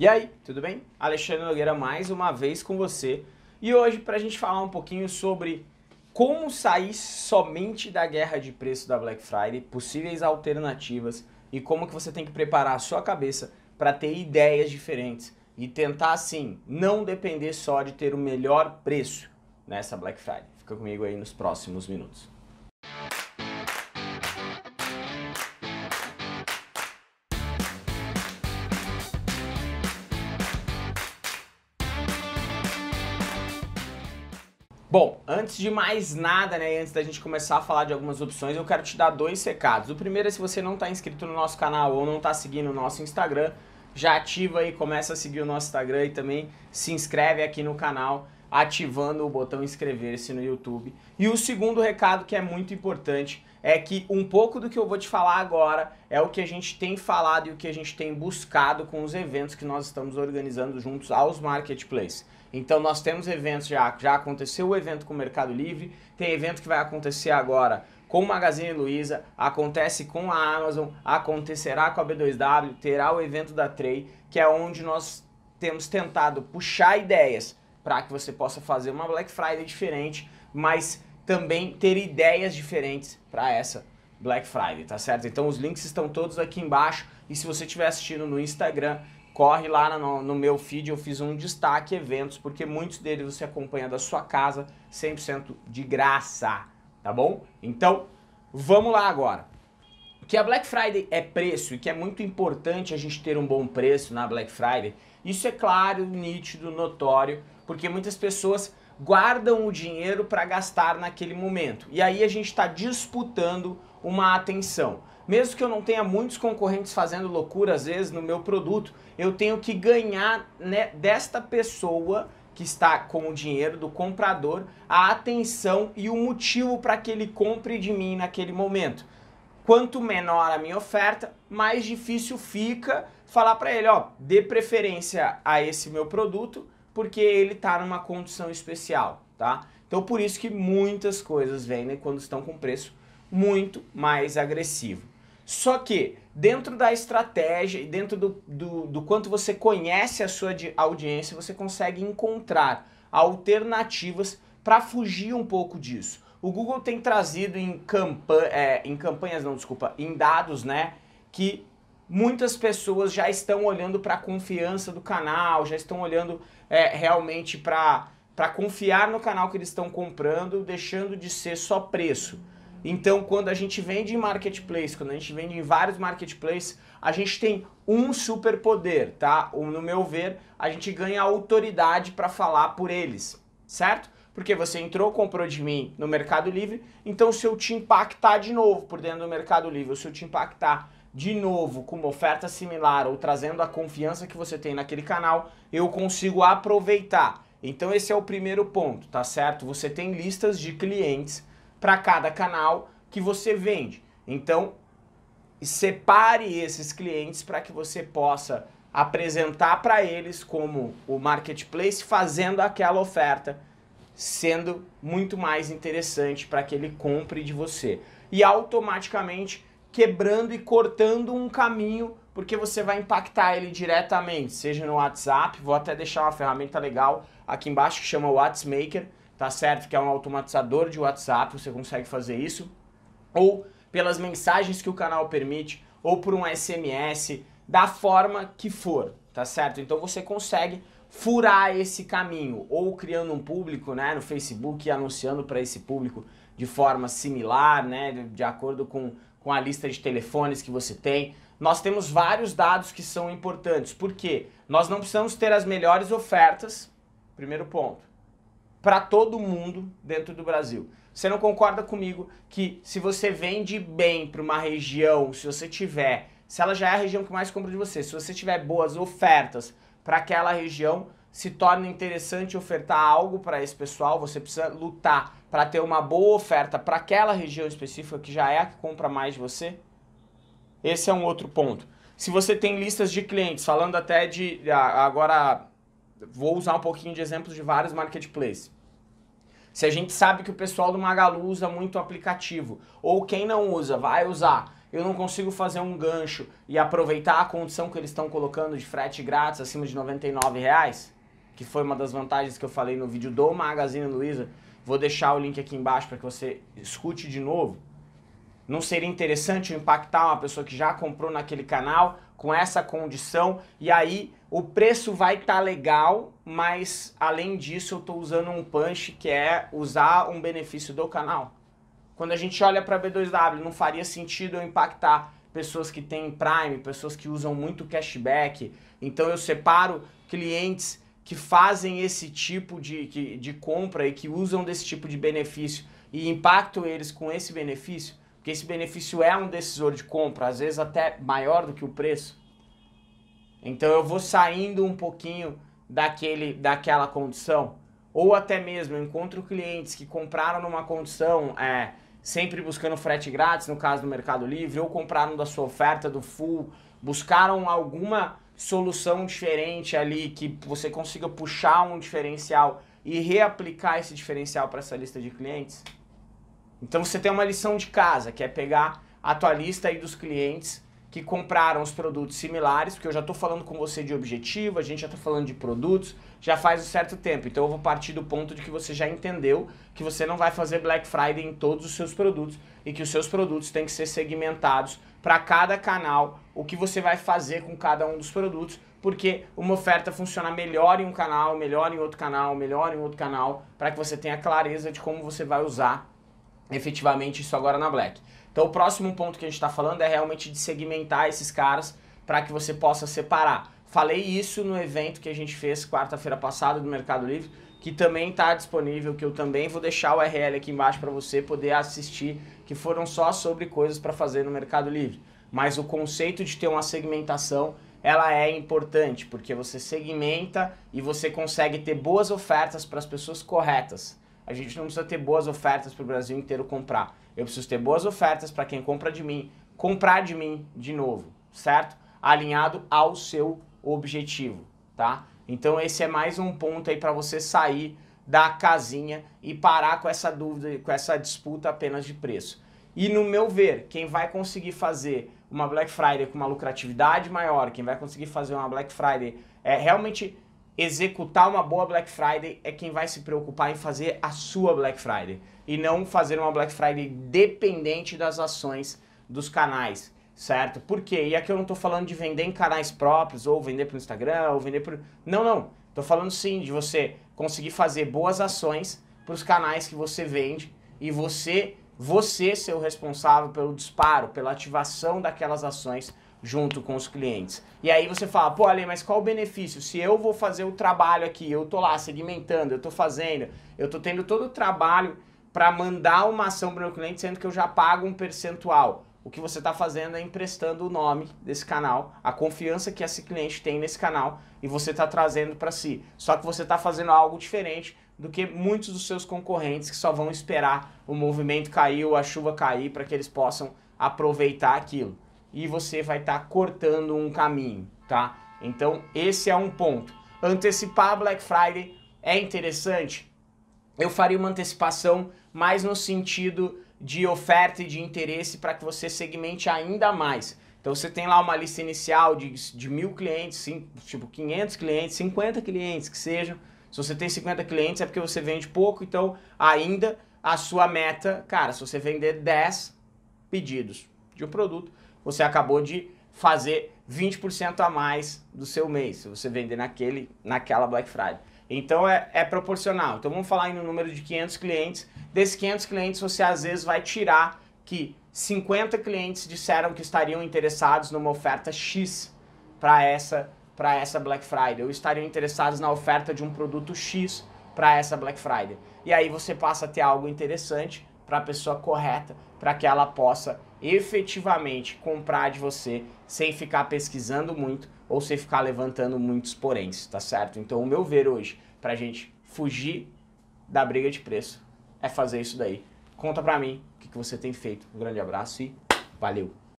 E aí, tudo bem? Alexandre Nogueira mais uma vez com você. E hoje para a gente falar um pouquinho sobre como sair somente da guerra de preço da Black Friday, possíveis alternativas e como que você tem que preparar a sua cabeça para ter ideias diferentes e tentar assim não depender só de ter o melhor preço nessa Black Friday. Fica comigo aí nos próximos minutos. Bom, antes de mais nada, né, antes da gente começar a falar de algumas opções, eu quero te dar dois recados. O primeiro é se você não está inscrito no nosso canal ou não está seguindo o nosso Instagram, já ativa aí, começa a seguir o nosso Instagram e também se inscreve aqui no canal, ativando o botão inscrever-se no YouTube. E o segundo recado que é muito importante é que um pouco do que eu vou te falar agora é o que a gente tem falado e o que a gente tem buscado com os eventos que nós estamos organizando juntos aos marketplaces. Então nós temos eventos já, já aconteceu o evento com o Mercado Livre, tem evento que vai acontecer agora com o Magazine Luiza, acontece com a Amazon, acontecerá com a B2W, terá o evento da Trey, que é onde nós temos tentado puxar ideias para que você possa fazer uma Black Friday diferente, mas também ter ideias diferentes para essa Black Friday, tá certo? Então os links estão todos aqui embaixo e se você estiver assistindo no Instagram, corre lá no, no, meu feed, eu fiz um destaque eventos, porque muitos deles você acompanha da sua casa, 100% de graça, tá bom? Então, vamos lá agora. Que a Black Friday é preço e que é muito importante a gente ter um bom preço na Black Friday, isso é claro, nítido, notório, porque muitas pessoas guardam o dinheiro para gastar naquele momento. E aí a gente está disputando uma atenção. Mesmo que eu não tenha muitos concorrentes fazendo loucura às vezes no meu produto, eu tenho que ganhar né, desta pessoa que está com o dinheiro do comprador a atenção e o motivo para que ele compre de mim naquele momento. Quanto menor a minha oferta, mais difícil fica falar para ele, ó, dê preferência a esse meu produto porque ele está numa condição especial, tá? Então por isso que muitas coisas vendem quando estão com preço muito mais agressivo. Só que dentro da estratégia e dentro do, do, do quanto você conhece a sua audiência, você consegue encontrar alternativas para fugir um pouco disso. O Google tem trazido em, campanha, é, em campanhas, não, desculpa, em dados, né, que muitas pessoas já estão olhando para a confiança do canal, já estão olhando é, realmente para confiar no canal que eles estão comprando, deixando de ser só preço. Então, quando a gente vende em marketplace, quando a gente vende em vários marketplaces, a gente tem um superpoder, tá? No meu ver, a gente ganha autoridade para falar por eles, certo? Porque você entrou, comprou de mim no Mercado Livre, então se eu te impactar de novo por dentro do Mercado Livre, se eu te impactar de novo com uma oferta similar ou trazendo a confiança que você tem naquele canal, eu consigo aproveitar. Então esse é o primeiro ponto, tá certo? Você tem listas de clientes para cada canal que você vende. Então, separe esses clientes para que você possa apresentar para eles como o marketplace fazendo aquela oferta, sendo muito mais interessante para que ele compre de você. E automaticamente quebrando e cortando um caminho, porque você vai impactar ele diretamente, seja no WhatsApp, vou até deixar uma ferramenta legal aqui embaixo que chama WhatsMaker, tá certo? Que é um automatizador de WhatsApp, você consegue fazer isso. Ou pelas mensagens que o canal permite, ou por um SMS, da forma que for, tá certo? Então você consegue furar esse caminho, ou criando um público, né, no Facebook e anunciando para esse público de forma similar, né, de acordo com, com a lista de telefones que você tem. Nós temos vários dados que são importantes, porque nós não precisamos ter as melhores ofertas, primeiro ponto para todo mundo dentro do Brasil. Você não concorda comigo que se você vende bem para uma região, se você tiver, se ela já é a região que mais compra de você, se você tiver boas ofertas para aquela região, se torna interessante ofertar algo para esse pessoal, você precisa lutar para ter uma boa oferta para aquela região específica que já é a que compra mais de você? Esse é um outro ponto. Se você tem listas de clientes, falando até de agora vou usar um pouquinho de exemplos de vários marketplaces. Se a gente sabe que o pessoal do Magalu usa muito aplicativo, ou quem não usa, vai usar, eu não consigo fazer um gancho e aproveitar a condição que eles estão colocando de frete grátis acima de 99 reais, que foi uma das vantagens que eu falei no vídeo do Magazine Luiza. Vou deixar o link aqui embaixo para que você escute de novo. Não seria interessante impactar uma pessoa que já comprou naquele canal com essa condição e aí o preço vai estar tá legal, mas além disso eu estou usando um punch que é usar um benefício do canal. Quando a gente olha para B2W, não faria sentido eu impactar pessoas que têm Prime, pessoas que usam muito cashback. Então eu separo clientes que fazem esse tipo de, de, de compra e que usam desse tipo de benefício e impacto eles com esse benefício, porque esse benefício é um decisor de compra, às vezes até maior do que o preço. Então eu vou saindo um pouquinho daquele, daquela condição. Ou até mesmo eu encontro clientes que compraram numa condição é, sempre buscando frete grátis, no caso do Mercado Livre, ou compraram da sua oferta do full, buscaram alguma solução diferente ali que você consiga puxar um diferencial e reaplicar esse diferencial para essa lista de clientes. Então você tem uma lição de casa, que é pegar a tua lista aí dos clientes que compraram os produtos similares, porque eu já estou falando com você de objetivo, a gente já está falando de produtos, já faz um certo tempo. Então eu vou partir do ponto de que você já entendeu que você não vai fazer Black Friday em todos os seus produtos e que os seus produtos têm que ser segmentados para cada canal, o que você vai fazer com cada um dos produtos, porque uma oferta funciona melhor em um canal, melhor em outro canal, melhor em outro canal, para que você tenha clareza de como você vai usar efetivamente isso agora na Black. Então o próximo ponto que a gente está falando é realmente de segmentar esses caras para que você possa separar. Falei isso no evento que a gente fez quarta-feira passada do Mercado Livre, que também está disponível, que eu também vou deixar o URL aqui embaixo para você poder assistir, que foram só sobre coisas para fazer no Mercado Livre. Mas o conceito de ter uma segmentação, ela é importante, porque você segmenta e você consegue ter boas ofertas para as pessoas corretas. A gente não precisa ter boas ofertas para o Brasil inteiro comprar. Eu preciso ter boas ofertas para quem compra de mim, comprar de mim de novo, certo? Alinhado ao seu objetivo, tá? Então esse é mais um ponto aí para você sair da casinha e parar com essa dúvida, com essa disputa apenas de preço. E no meu ver, quem vai conseguir fazer uma Black Friday com uma lucratividade maior, quem vai conseguir fazer uma Black Friday é realmente executar uma boa Black Friday é quem vai se preocupar em fazer a sua Black Friday e não fazer uma Black Friday dependente das ações dos canais, certo? Por quê? E aqui eu não estou falando de vender em canais próprios ou vender para o Instagram ou vender por... Não, não. Estou falando sim de você conseguir fazer boas ações para os canais que você vende e você, você ser o responsável pelo disparo, pela ativação daquelas ações junto com os clientes. E aí você fala, pô, Ale, mas qual o benefício? Se eu vou fazer o trabalho aqui, eu tô lá segmentando, eu tô fazendo, eu tô tendo todo o trabalho para mandar uma ação para o meu cliente, sendo que eu já pago um percentual. O que você está fazendo é emprestando o nome desse canal, a confiança que esse cliente tem nesse canal e você está trazendo para si. Só que você está fazendo algo diferente do que muitos dos seus concorrentes que só vão esperar o movimento cair ou a chuva cair para que eles possam aproveitar aquilo e você vai estar tá cortando um caminho, tá? Então, esse é um ponto. Antecipar Black Friday é interessante? Eu faria uma antecipação mais no sentido de oferta e de interesse para que você segmente ainda mais. Então você tem lá uma lista inicial de, de mil clientes, sim, tipo 500 clientes, 50 clientes que sejam. Se você tem 50 clientes é porque você vende pouco, então ainda a sua meta, cara, se você vender 10 pedidos de um produto, você acabou de fazer 20% a mais do seu mês, se você vender naquele, naquela Black Friday. Então é, é, proporcional. Então vamos falar um número de 500 clientes. Desses 500 clientes você às vezes vai tirar que 50 clientes disseram que estariam interessados numa oferta X para essa, essa Black Friday, ou estariam interessados na oferta de um produto X para essa Black Friday. E aí você passa a ter algo interessante para a pessoa correta, para que ela possa efetivamente comprar de você sem ficar pesquisando muito ou sem ficar levantando muitos poréns, tá certo? Então, o meu ver hoje, pra gente fugir da briga de preço, é fazer isso daí. Conta pra mim o que, que você tem feito. Um grande abraço e valeu!